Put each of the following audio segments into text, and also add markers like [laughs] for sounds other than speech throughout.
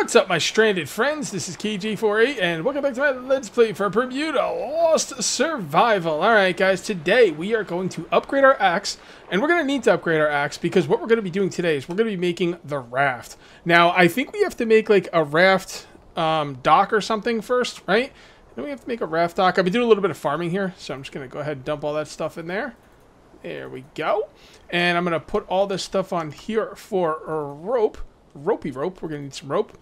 What's up, my stranded friends? This is Kage848, and welcome back to my Let's Play for Bermuda Lost Survival. Alright, guys, today we are going to upgrade our axe, and we're going to need to upgrade our axe because what we're going to be doing today is we're going to be making the raft. Now, I think we have to make, like, a raft um, dock or something first, right? Then we have to make a raft dock. I've been doing a little bit of farming here, so I'm just going to go ahead and dump all that stuff in there. There we go. And I'm going to put all this stuff on here for a rope ropey rope. We're going to need some rope.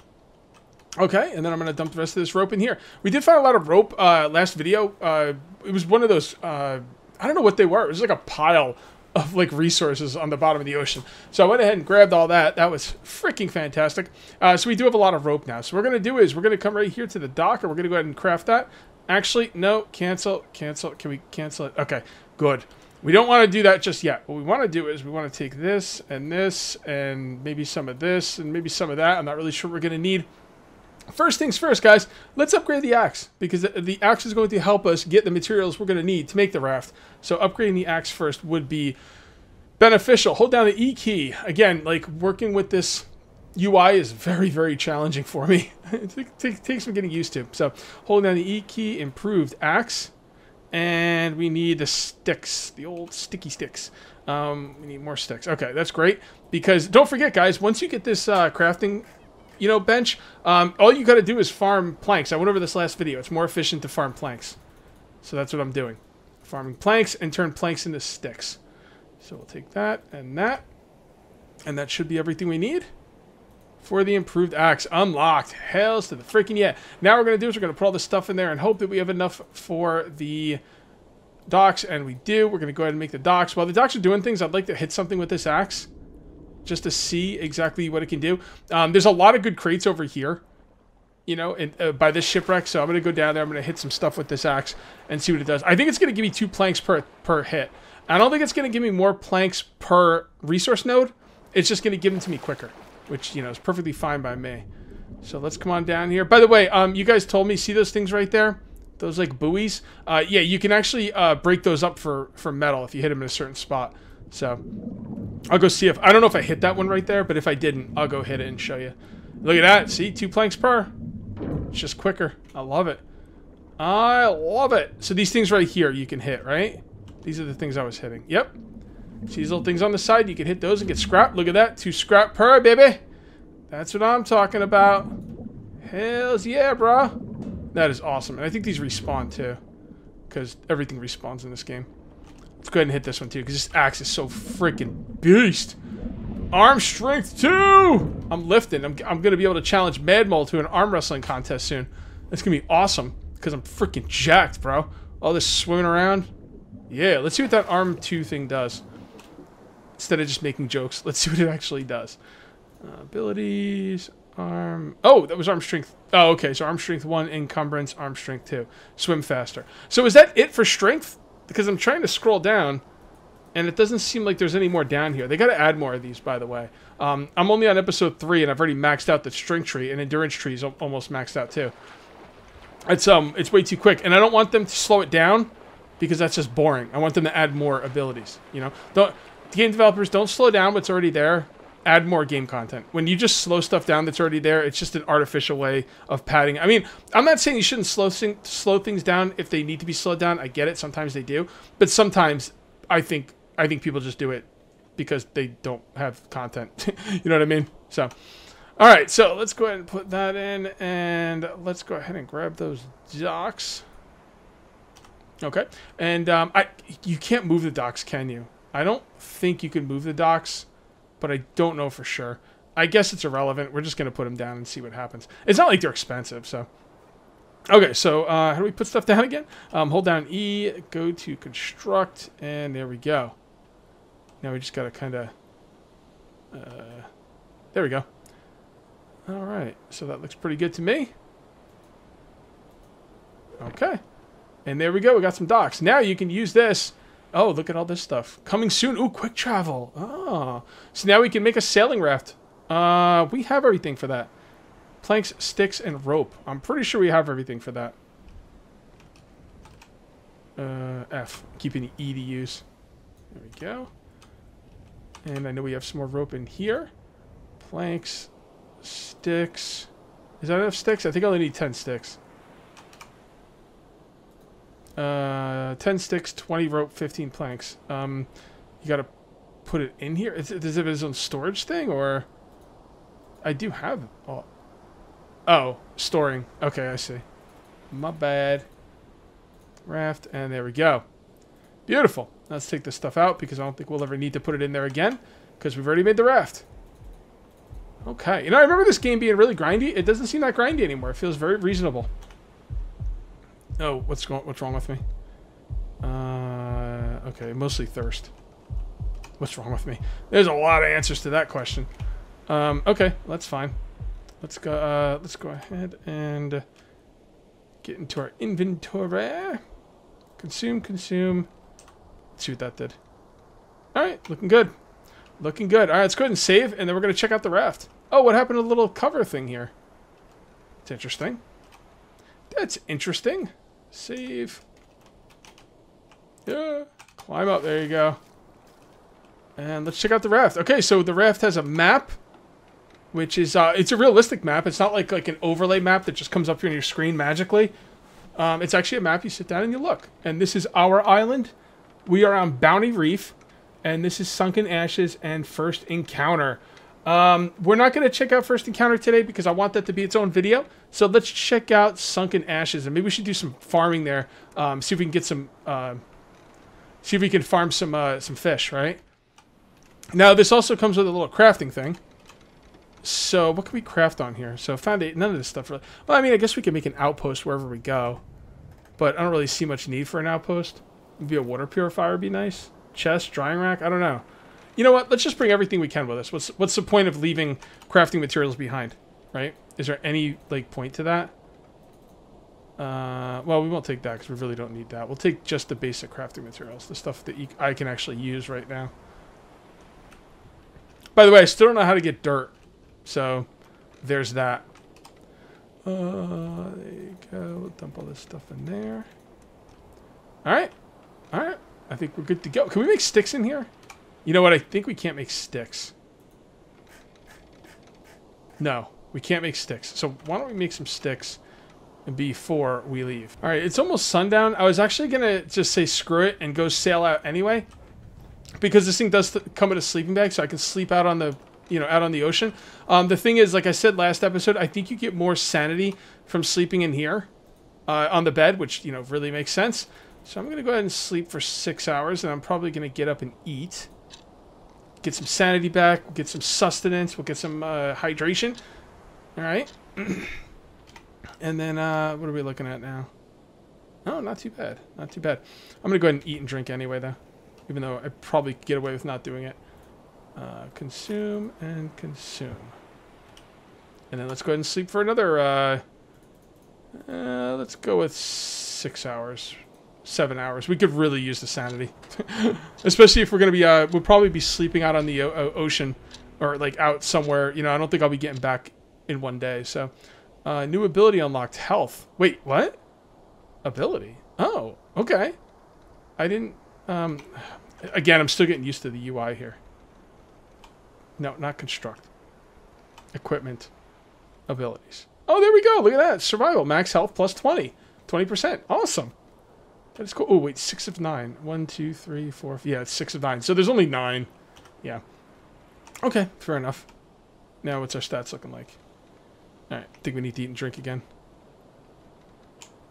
Okay, and then I'm going to dump the rest of this rope in here. We did find a lot of rope uh, last video. Uh, it was one of those, uh, I don't know what they were. It was like a pile of like resources on the bottom of the ocean. So I went ahead and grabbed all that. That was freaking fantastic. Uh, so we do have a lot of rope now. So what we're going to do is we're going to come right here to the dock and we're going to go ahead and craft that. Actually, no, cancel, cancel. Can we cancel it? Okay, good. We don't want to do that just yet. What we want to do is we want to take this and this and maybe some of this and maybe some of that. I'm not really sure we're going to need. First things first, guys, let's upgrade the axe because the axe is going to help us get the materials we're going to need to make the raft. So upgrading the axe first would be beneficial. Hold down the E key. Again, like working with this UI is very, very challenging for me. [laughs] it takes some getting used to. So holding down the E key, improved axe. And we need the sticks, the old sticky sticks. Um, we need more sticks. Okay, that's great. Because don't forget, guys, once you get this uh, crafting, you know, bench, um, all you got to do is farm planks. I went over this last video. It's more efficient to farm planks. So that's what I'm doing. Farming planks and turn planks into sticks. So we'll take that and that. And that should be everything we need for the improved axe. Unlocked. Hells to the freaking yeah. Now we're going to do is we're going to put all this stuff in there and hope that we have enough for the docks. And we do. We're going to go ahead and make the docks. While the docks are doing things, I'd like to hit something with this axe. Just to see exactly what it can do. Um, there's a lot of good crates over here. You know, in, uh, by this shipwreck. So I'm going to go down there. I'm going to hit some stuff with this axe and see what it does. I think it's going to give me two planks per, per hit. I don't think it's going to give me more planks per resource node. It's just going to give them to me quicker which, you know, is perfectly fine by me. So let's come on down here. By the way, um, you guys told me, see those things right there? Those, like, buoys? Uh, yeah, you can actually uh, break those up for, for metal if you hit them in a certain spot. So, I'll go see if... I don't know if I hit that one right there, but if I didn't, I'll go hit it and show you. Look at that. See? Two planks per. It's just quicker. I love it. I love it. So these things right here you can hit, right? These are the things I was hitting. Yep. See these little things on the side? You can hit those and get scrap. Look at that. Two scrap per, baby. That's what I'm talking about. Hells yeah, bro. That is awesome. And I think these respawn too. Because everything respawns in this game. Let's go ahead and hit this one too. Because this axe is so freaking beast. Arm strength two. I'm lifting. I'm, I'm going to be able to challenge Madmole to an arm wrestling contest soon. Going to be awesome. Because I'm freaking jacked, bro. All this swimming around. Yeah, let's see what that arm two thing does instead of just making jokes. Let's [laughs] see what it actually does. Uh, abilities, arm. Oh, that was arm strength. Oh, okay. So arm strength one, encumbrance, arm strength two. Swim faster. So is that it for strength? Because I'm trying to scroll down, and it doesn't seem like there's any more down here. They got to add more of these, by the way. Um, I'm only on episode three, and I've already maxed out the strength tree, and endurance tree is almost maxed out too. It's um, it's way too quick, and I don't want them to slow it down because that's just boring. I want them to add more abilities. You know, don't game developers don't slow down what's already there. Add more game content. When you just slow stuff down that's already there, it's just an artificial way of padding. I mean, I'm not saying you shouldn't slow slow things down if they need to be slowed down. I get it. Sometimes they do, but sometimes I think I think people just do it because they don't have content. [laughs] you know what I mean? So, all right. So let's go ahead and put that in, and let's go ahead and grab those docks. Okay, and um, I you can't move the docks, can you? I don't think you can move the docks, but I don't know for sure. I guess it's irrelevant. We're just going to put them down and see what happens. It's not like they're expensive, so... Okay, so uh, how do we put stuff down again? Um, hold down E, go to construct, and there we go. Now we just got to kind of... Uh, there we go. All right, so that looks pretty good to me. Okay. And there we go. We got some docks. Now you can use this Oh, look at all this stuff. Coming soon. Ooh, quick travel. Oh. So now we can make a sailing raft. Uh, we have everything for that. Planks, sticks, and rope. I'm pretty sure we have everything for that. Uh, F. Keeping E to use. There we go. And I know we have some more rope in here. Planks, sticks. Is that enough sticks? I think I only need 10 sticks. Uh, 10 sticks, 20 rope, 15 planks. Um, you gotta put it in here? Is it, is it its own storage thing, or... I do have... Oh, oh, storing. Okay, I see. My bad. Raft, and there we go. Beautiful. Let's take this stuff out, because I don't think we'll ever need to put it in there again, because we've already made the raft. Okay. You know, I remember this game being really grindy. It doesn't seem that grindy anymore. It feels very reasonable. Oh, what's going? What's wrong with me? Uh, okay, mostly thirst. What's wrong with me? There's a lot of answers to that question. Um, okay, that's fine. Let's go. Uh, let's go ahead and get into our inventory. Consume, consume. Let's see what that did. All right, looking good. Looking good. All right, let's go ahead and save, and then we're gonna check out the raft. Oh, what happened to the little cover thing here? It's interesting. That's interesting. Save. Yeah. Climb up. There you go. And let's check out the raft. Okay, so the raft has a map, which is, uh, it's a realistic map. It's not like, like an overlay map that just comes up here on your screen magically. Um, it's actually a map. You sit down and you look. And this is our island. We are on Bounty Reef. And this is Sunken Ashes and First Encounter. Um, we're not going to check out First Encounter today because I want that to be its own video. So let's check out Sunken Ashes, and maybe we should do some farming there. Um, see if we can get some, uh, see if we can farm some uh, some fish, right? Now this also comes with a little crafting thing. So what can we craft on here? So found eight, none of this stuff really. Well, I mean, I guess we can make an outpost wherever we go, but I don't really see much need for an outpost. Maybe a water purifier would be nice. Chest, drying rack. I don't know. You know what? Let's just bring everything we can with us. What's what's the point of leaving crafting materials behind, right? Is there any like point to that? Uh, well, we won't take that because we really don't need that. We'll take just the basic crafting materials, the stuff that you, I can actually use right now. By the way, I still don't know how to get dirt, so there's that. Uh, there you go. We'll dump all this stuff in there. All right, all right. I think we're good to go. Can we make sticks in here? You know what? I think we can't make sticks. No, we can't make sticks. So why don't we make some sticks before we leave? All right, it's almost sundown. I was actually going to just say screw it and go sail out anyway. Because this thing does come in a sleeping bag, so I can sleep out on the, you know, out on the ocean. Um, the thing is, like I said last episode, I think you get more sanity from sleeping in here uh, on the bed, which, you know, really makes sense. So I'm going to go ahead and sleep for six hours, and I'm probably going to get up and eat get some sanity back, we'll get some sustenance, we'll get some uh, hydration. All right. [clears throat] and then, uh, what are we looking at now? Oh, not too bad. Not too bad. I'm going to go ahead and eat and drink anyway, though. Even though I probably get away with not doing it. Uh, consume and consume. And then let's go ahead and sleep for another, uh, uh let's go with six hours seven hours. We could really use the sanity, [laughs] especially if we're gonna be. Uh, we'll probably be sleeping out on the ocean, or like out somewhere. You know, I don't think I'll be getting back in one day. So, uh, new ability unlocked. Health. Wait, what? Ability. Oh, okay. I didn't. Um, again, I'm still getting used to the UI here. No, not construct. Equipment. Abilities. Oh, there we go. Look at that. Survival. Max health plus 20. 20%. Awesome. Cool. Oh, wait, six of nine. One, two, three, four. Yeah, six of nine. So there's only nine. Yeah. Okay, fair enough. Now, what's our stats looking like? Alright, I think we need to eat and drink again.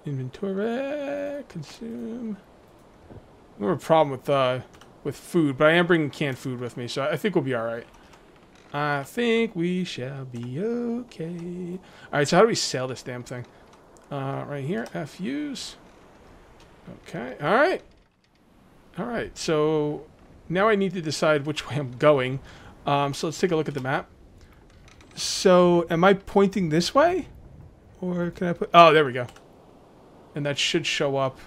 Inventory, consume. I have a problem with uh, with food, but I am bringing canned food with me, so I think we'll be alright. I think we shall be okay. Alright, so how do we sell this damn thing? Uh, right here, FUs. Okay, alright. Alright, so now I need to decide which way I'm going. Um, so let's take a look at the map. So, am I pointing this way? Or can I put... Oh, there we go. And that should show up.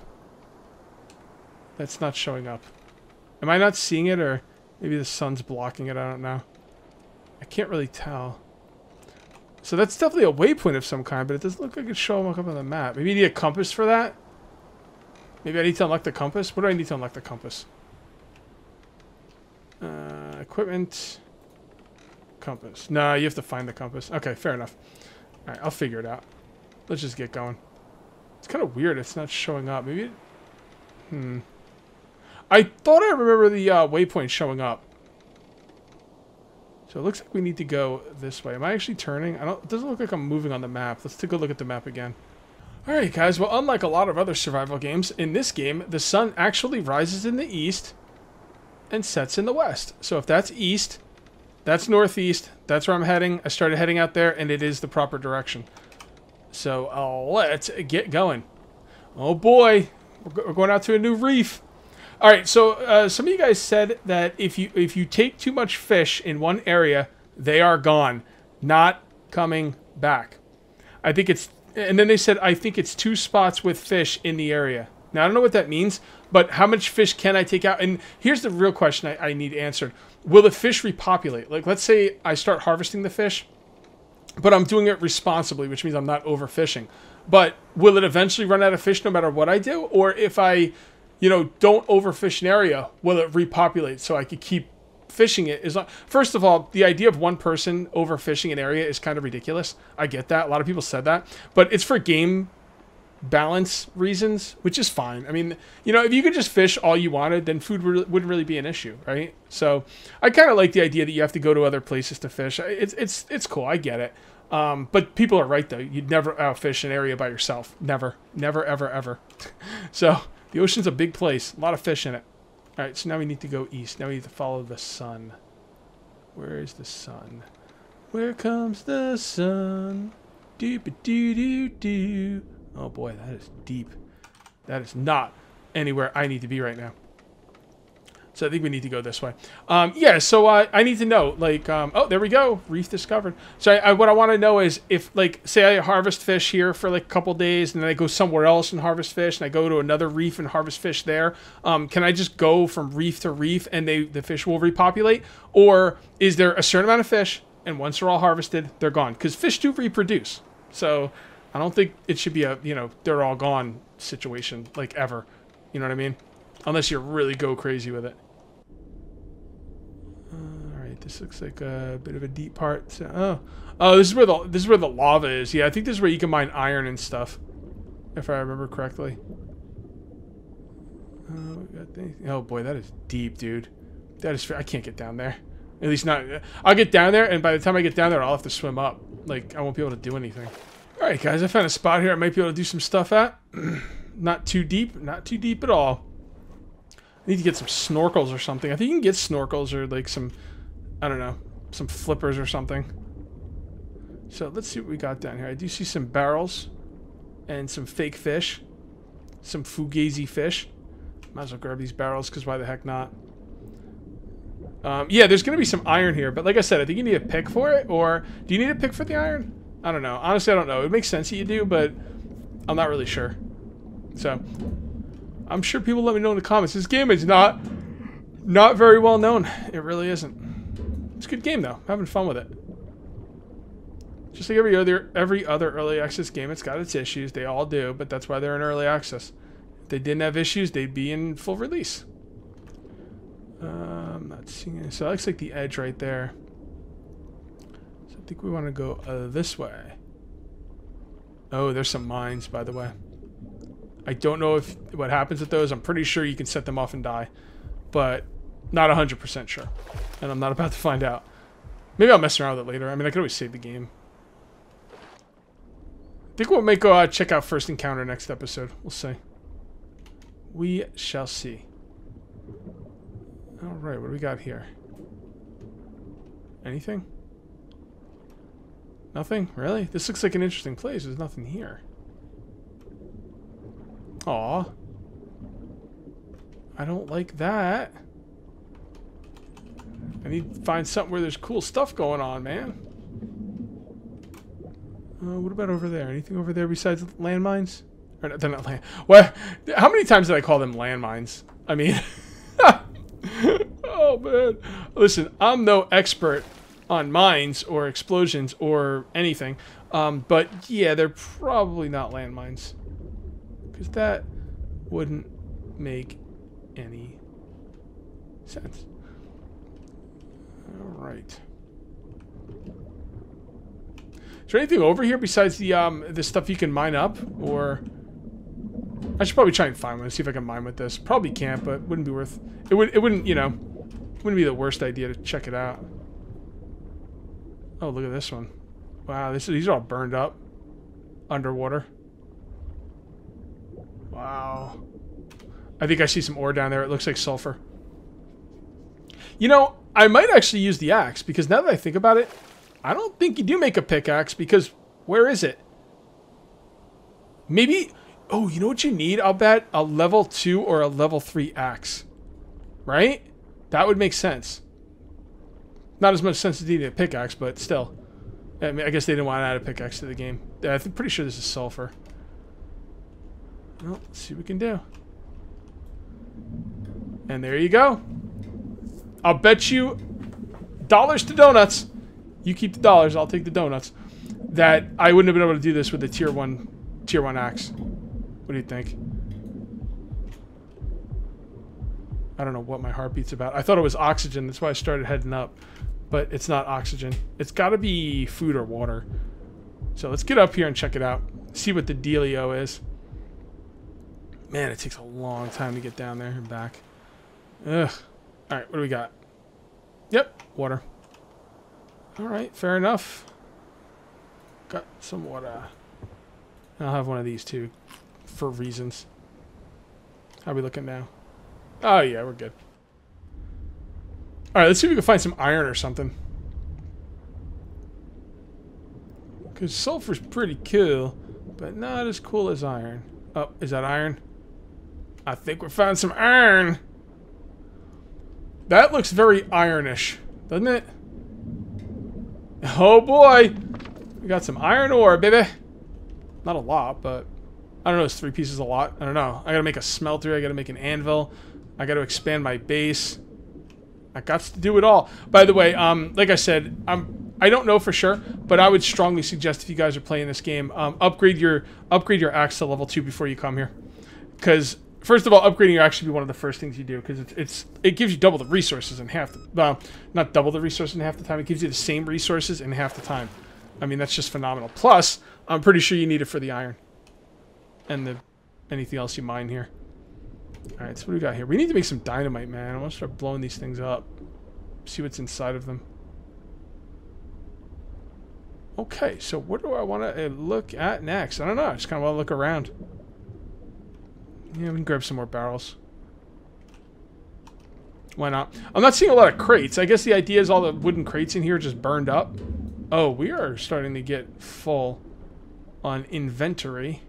That's not showing up. Am I not seeing it, or maybe the sun's blocking it? I don't know. I can't really tell. So that's definitely a waypoint of some kind, but it doesn't look like it's showing up on the map. Maybe you need a compass for that? Maybe I need to unlock the compass? What do I need to unlock the compass? Uh, equipment. Compass. No, you have to find the compass. Okay, fair enough. Alright, I'll figure it out. Let's just get going. It's kind of weird it's not showing up. Maybe it... Hmm. I thought I remember the uh, waypoint showing up. So it looks like we need to go this way. Am I actually turning? I don't. It doesn't look like I'm moving on the map. Let's take a look at the map again. Alright guys, well unlike a lot of other survival games, in this game, the sun actually rises in the east and sets in the west. So if that's east, that's northeast, that's where I'm heading. I started heading out there and it is the proper direction. So uh, let's get going. Oh boy, we're going out to a new reef. All right, so uh, some of you guys said that if you if you take too much fish in one area, they are gone, not coming back. I think it's and then they said I think it's two spots with fish in the area. Now I don't know what that means, but how much fish can I take out? And here's the real question I, I need answered: Will the fish repopulate? Like, let's say I start harvesting the fish, but I'm doing it responsibly, which means I'm not overfishing. But will it eventually run out of fish no matter what I do? Or if I, you know, don't overfish an area, will it repopulate so I could keep fishing it? Is not, first of all, the idea of one person overfishing an area is kind of ridiculous. I get that. A lot of people said that, but it's for game balance reasons, which is fine. I mean, you know, if you could just fish all you wanted, then food re wouldn't really be an issue, right? So I kind of like the idea that you have to go to other places to fish. It's it's it's cool. I get it. Um, but people are right though. You'd never outfish an area by yourself. Never, never, ever, ever. [laughs] so the ocean's a big place. A lot of fish in it. All right. So now we need to go east. Now we need to follow the sun. Where is the sun? Where comes the sun? Doop doo doo doo. Oh boy, that is deep. That is not anywhere I need to be right now. So I think we need to go this way. Um, yeah, so uh, I need to know, like, um, oh, there we go, reef discovered. So I, I, what I want to know is if, like, say I harvest fish here for like a couple days, and then I go somewhere else and harvest fish, and I go to another reef and harvest fish there. Um, can I just go from reef to reef and they the fish will repopulate, or is there a certain amount of fish, and once they're all harvested, they're gone? Because fish do reproduce. So I don't think it should be a, you know, they're all gone situation, like, ever. You know what I mean? Unless you really go crazy with it. Uh, Alright, this looks like a bit of a deep part. So, oh. Oh, this is where the this is where the lava is. Yeah, I think this is where you can mine iron and stuff. If I remember correctly. Oh, oh boy, that is deep, dude. That is I can't get down there. At least not I'll get down there and by the time I get down there I'll have to swim up. Like I won't be able to do anything. Alright guys, I found a spot here I might be able to do some stuff at. [clears throat] not too deep, not too deep at all. I need to get some snorkels or something. I think you can get snorkels or like some, I don't know, some flippers or something. So let's see what we got down here. I do see some barrels and some fake fish. Some fugazi fish. Might as well grab these barrels because why the heck not? Um, yeah, there's going to be some iron here, but like I said, I think you need a pick for it, or do you need a pick for the iron? I don't know. Honestly, I don't know. It makes sense that you do, but I'm not really sure. So, I'm sure people let me know in the comments. This game is not not very well known. It really isn't. It's a good game though. I'm having fun with it. Just like every other every other early access game, it's got its issues. They all do, but that's why they're in early access. If they didn't have issues, they'd be in full release. Um, not seeing it. So that looks like the edge right there So I think we want to go uh, this way. Oh, there's some mines, by the way. I don't know if what happens with those. I'm pretty sure you can set them off and die, but not 100% sure. And I'm not about to find out. Maybe I'll mess around with it later. I mean, I could always save the game. I think we'll make go uh, check out First Encounter next episode. We'll see. We shall see. All right, what do we got here? Anything? Nothing? Really? This looks like an interesting place. There's nothing here. Aw. I don't like that. I need to find something where there's cool stuff going on, man. Uh, what about over there? Anything over there besides landmines? Or they're not land. What? How many times did I call them landmines? I mean, [laughs] oh man. Listen, I'm no expert on mines or explosions or anything. Um, but yeah, they're probably not landmines. Because that wouldn't make any sense. Alright. Is there anything over here besides the um the stuff you can mine up? Or I should probably try and find one. See if I can mine with this. Probably can't, but wouldn't be worth. It would. It wouldn't. You know, wouldn't be the worst idea to check it out. Oh, look at this one. Wow, this these are all burned up, underwater. Wow. I think I see some ore down there. It looks like sulfur. You know, I might actually use the axe because now that I think about it, I don't think you do make a pickaxe because where is it? Maybe Oh, you know what you need? I'll bet a level 2 or a level 3 axe. Right? That would make sense. Not as much sense as needing a pickaxe, but still. I, mean, I guess they didn't want to add a pickaxe to the game. I'm pretty sure this is sulfur. Well, let's see what we can do. And there you go. I'll bet you dollars to donuts. You keep the dollars, I'll take the donuts. That I wouldn't have been able to do this with the tier one tier one axe. What do you think? I don't know what my heartbeat's about. I thought it was oxygen. That's why I started heading up. But it's not oxygen. It's got to be food or water. So let's get up here and check it out. See what the dealio is. Man, it takes a long time to get down there and back. Ugh. Alright, what do we got? Yep, water. Alright, fair enough. Got some water. I'll have one of these too for reasons. How are we looking now? Oh, yeah, we're good. Alright, let's see if we can find some iron or something. Because sulfur's pretty cool, but not as cool as iron. Oh, is that iron? I think we found some iron. That looks very ironish, doesn't it? Oh boy! We got some iron ore, baby. Not a lot, but I don't know, is three pieces a lot? I don't know. I gotta make a smelter, I gotta make an anvil, I gotta expand my base. I got to do it all. By the way, um, like I said, I'm I don't know for sure, but I would strongly suggest if you guys are playing this game, um, upgrade your upgrade your axe to level two before you come here, because first of all, upgrading axe should be one of the first things you do because it's, it's it gives you double the resources in half the well, not double the resources in half the time. It gives you the same resources in half the time. I mean, that's just phenomenal. Plus, I'm pretty sure you need it for the iron and the anything else you mine here. Alright, so what do we got here? We need to make some dynamite, man. I want to start blowing these things up. See what's inside of them. Okay, so what do I want to uh, look at next? I don't know. I just kind of want to look around. Yeah, we can grab some more barrels. Why not? I'm not seeing a lot of crates. I guess the idea is all the wooden crates in here just burned up. Oh, we are starting to get full on inventory.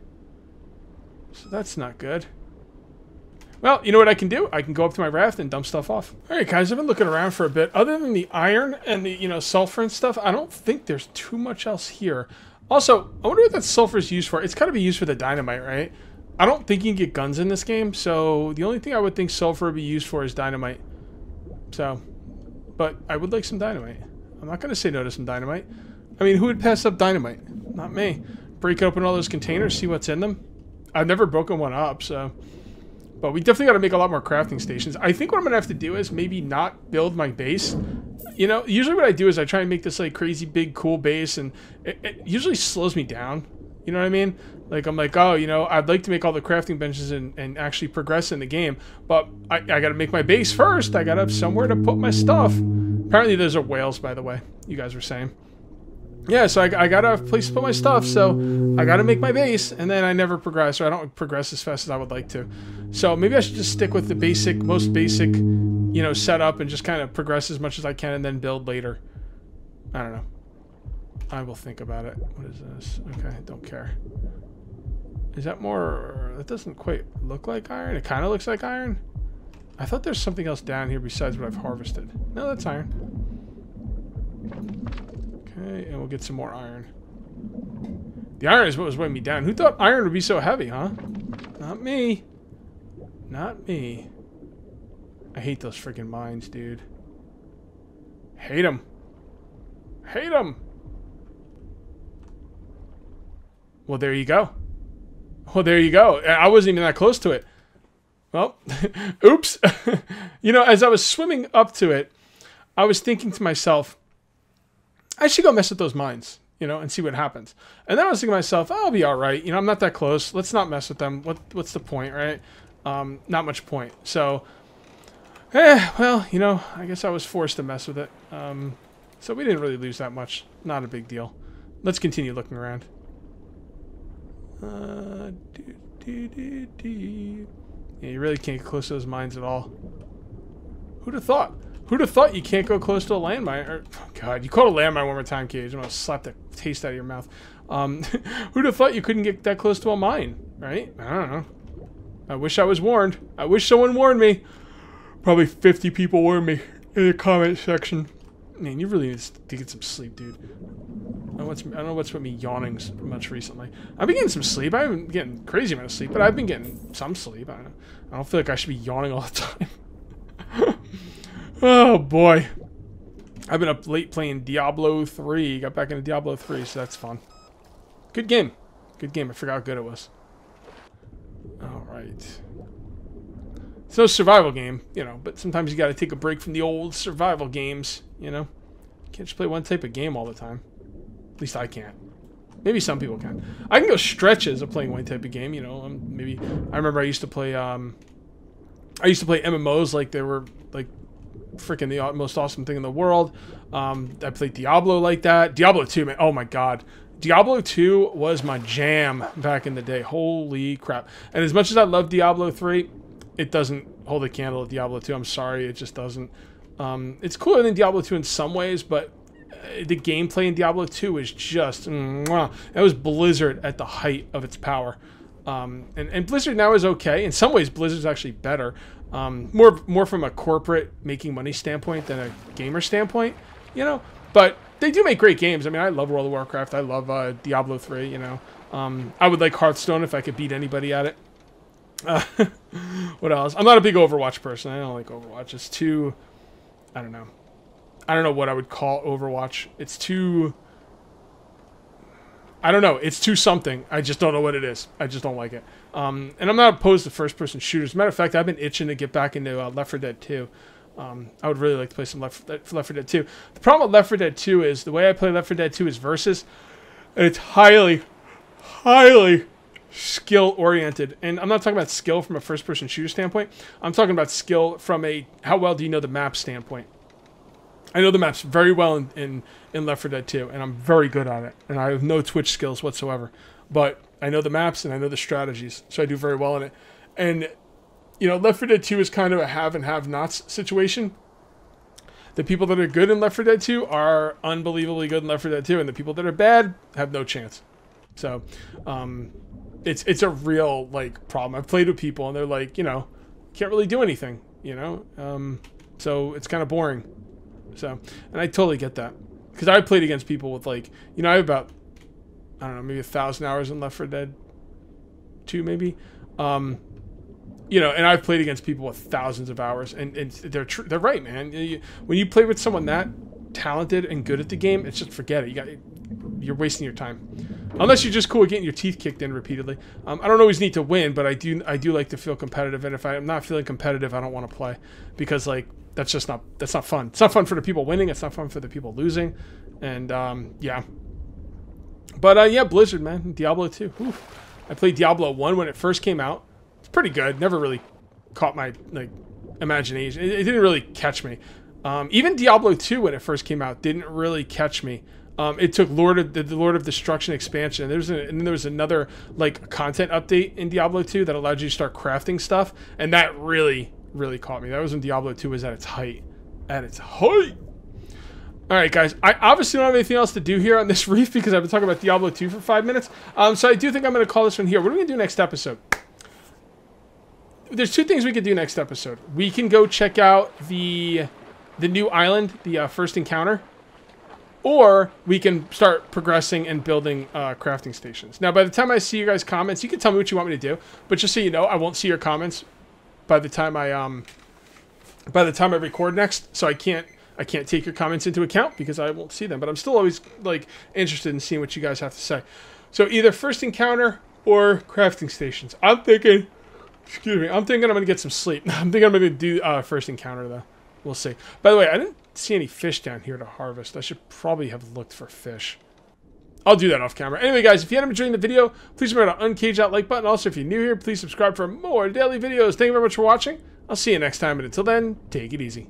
So that's not good. Well, you know what I can do? I can go up to my raft and dump stuff off. All right, guys, I've been looking around for a bit. Other than the iron and the, you know, sulfur and stuff, I don't think there's too much else here. Also, I wonder what that sulfur is used for. It's got to be used for the dynamite, right? I don't think you can get guns in this game, so the only thing I would think sulfur would be used for is dynamite. So, but I would like some dynamite. I'm not going to say no to some dynamite. I mean, who would pass up dynamite? Not me. Break open all those containers, see what's in them. I've never broken one up, so... But we definitely got to make a lot more crafting stations. I think what I'm going to have to do is maybe not build my base. You know, usually what I do is I try and make this, like, crazy big cool base, and it, it usually slows me down. You know what I mean? Like, I'm like, oh, you know, I'd like to make all the crafting benches and, and actually progress in the game, but I, I got to make my base first. I got to have somewhere to put my stuff. Apparently those are whales, by the way, you guys were saying yeah, so I, I gotta a place to put my stuff, so I got to make my base, and then I never progress, or I don't progress as fast as I would like to. So maybe I should just stick with the basic, most basic, you know, setup and just kind of progress as much as I can and then build later. I don't know. I will think about it. What is this? Okay, don't care. Is that more... That doesn't quite look like iron. It kind of looks like iron. I thought there's something else down here besides what I've harvested. No, that's iron. Okay, and we'll get some more iron. The iron is what was weighing me down. Who thought iron would be so heavy, huh? Not me. Not me. I hate those freaking mines, dude. Hate them. Hate them. Well, there you go. Well, there you go. I wasn't even that close to it. Well, [laughs] oops. [laughs] you know, as I was swimming up to it, I was thinking to myself, I should go mess with those mines. you know, and see what happens. And then I was thinking to myself, oh, I'll be all right. You know, I'm not that close. Let's not mess with them. What What's the point, right? Um, not much point. So, eh, well, you know, I guess I was forced to mess with it. Um, so we didn't really lose that much. Not a big deal. Let's continue looking around. Uh, do, do, do, do. Yeah, you really can't get close to those mines at all. Who'd have thought? Who'd have thought you can't go close to a landmine? Or, oh God, you called a landmine one more time, Kage. I'm gonna slap the taste out of your mouth. Um, [laughs] who'd have thought you couldn't get that close to a mine, right? I don't know. I wish I was warned. I wish someone warned me. Probably 50 people warned me in the comment section. Man, you really need to get some sleep, dude. I don't know what's, I don't know what's with me yawning so much recently. I've been getting some sleep. I haven't been getting crazy amount of sleep, but I've been getting some sleep. I don't, I don't feel like I should be yawning all the [laughs] time. oh, boy. I've been up late playing Diablo 3. Got back into Diablo 3, so that's fun. Good game. Good game. I forgot how good it was. Alright. It's no survival game, you know, but sometimes you gotta take a break from the old survival games, you know? Can't just play one type of game all the time. At least I can't. Maybe some people can. I can go stretches of playing one type of game, you know. Um, maybe I remember I used to play um I used to play MMOs like they were like freaking the most awesome thing in the world. Um, I played Diablo like that. Diablo 2, man. Oh my god. Diablo 2 was my jam back in the day. Holy crap. And as much as I love Diablo 3, it doesn't hold a candle at Diablo 2. I'm sorry, it just doesn't. Um, it's cooler than Diablo 2 in some ways, but uh, the gameplay in Diablo 2 is just... Mwah. That was Blizzard at the height of its power. Um, and, and, Blizzard now is okay. In some ways, Blizzard's actually better. Um, more, more from a corporate making money standpoint than a gamer standpoint, you know? But they do make great games. I mean, I love World of Warcraft. I love uh, Diablo 3, you know. Um, I would like Hearthstone if I could beat anybody at it. Uh, [laughs] what else? I'm not a big Overwatch person. I don't like Overwatch. It's too... I don't know. I don't know what I would call Overwatch. It's too... I don't know. It's too something. I just don't know what it is. I just don't like it. Um, and I'm not opposed to first-person shooters. matter of fact, I've been itching to get back into uh, Left 4 Dead 2. Um, I would really like to play some Left, Left 4 Dead 2. The problem with Left 4 Dead 2 is the way I play Left 4 Dead 2 is versus, and it's highly, highly skill oriented. And I'm not talking about skill from a first person shooter standpoint. I'm talking about skill from a how well do you know the map standpoint. I know the maps very well in, in, in Left 4 Dead 2, and I'm very good at it. And I have no Twitch skills whatsoever. But I know the maps and I know the strategies, so I do very well in it. And you know, Left 4 Dead 2 is kind of a have and have nots situation. The people that are good in Left 4 Dead 2 are unbelievably good in Left 4 Dead 2, and the people that are bad have no chance. So, um, it's it's a real like problem. I've played with people and they're like, you know, can't really do anything, you know. Um, so it's kind of boring. So, and I totally get that because I played against people with like, you know, I have about I don't know, maybe a thousand hours in Left 4 Dead 2, maybe. Um, you know, and I've played against people with thousands of hours, and, and they're they're right, man. You, when you play with someone that talented and good at the game, it's just forget it. You got you're wasting your time, unless you're just cool with getting your teeth kicked in repeatedly. Um, I don't always need to win, but I do I do like to feel competitive, and if I'm not feeling competitive, I don't want to play because like that's just not that's not fun. It's not fun for the people winning. It's not fun for the people losing, and um, yeah. But uh, yeah, Blizzard, man, Diablo 2. I played Diablo 1 when it first came out It's pretty good. Never really caught my like imagination. It, it didn't really catch me. Um, even Diablo 2 when it first came out didn't really catch me. Um, it took Lord of the, the, Lord of Destruction expansion. There's a, and then there was another like content update in Diablo 2 that allowed you to start crafting stuff, and that really really caught me. That was when Diablo 2 was at its height. At its height. All right, guys. I obviously don't have anything else to do here on this [laughs] reef because I've been talking about Diablo 2 for five minutes. Um, so I do think I'm going to call this one here. What are we going to do next episode? there's two things we could do next episode. We can go check out the the new island, the uh, first encounter, or we can start progressing and building uh, crafting stations. Now, by the time I see you guys' comments, you can tell me what you want me to do. But just so you know, I won't see your comments by the time I um by the time I record next. So I can't I can't take your comments into account because I won't see them. But I'm still always like interested in seeing what you guys have to say. So either first encounter or crafting stations. I'm thinking Excuse me. I'm thinking I'm to get some sleep. [laughs] I'm thinking I'm to do uh, first encounter, though. We'll see. By the way, I didn't see any fish down here to harvest. I should probably have looked for fish. I'll do that off camera. Anyway, guys, if you up enjoying the video, please remember to uncage that like button. Also, if you're new here, please subscribe for more daily videos. Thank you very much for watching. I'll see you next time, and until then, take it easy.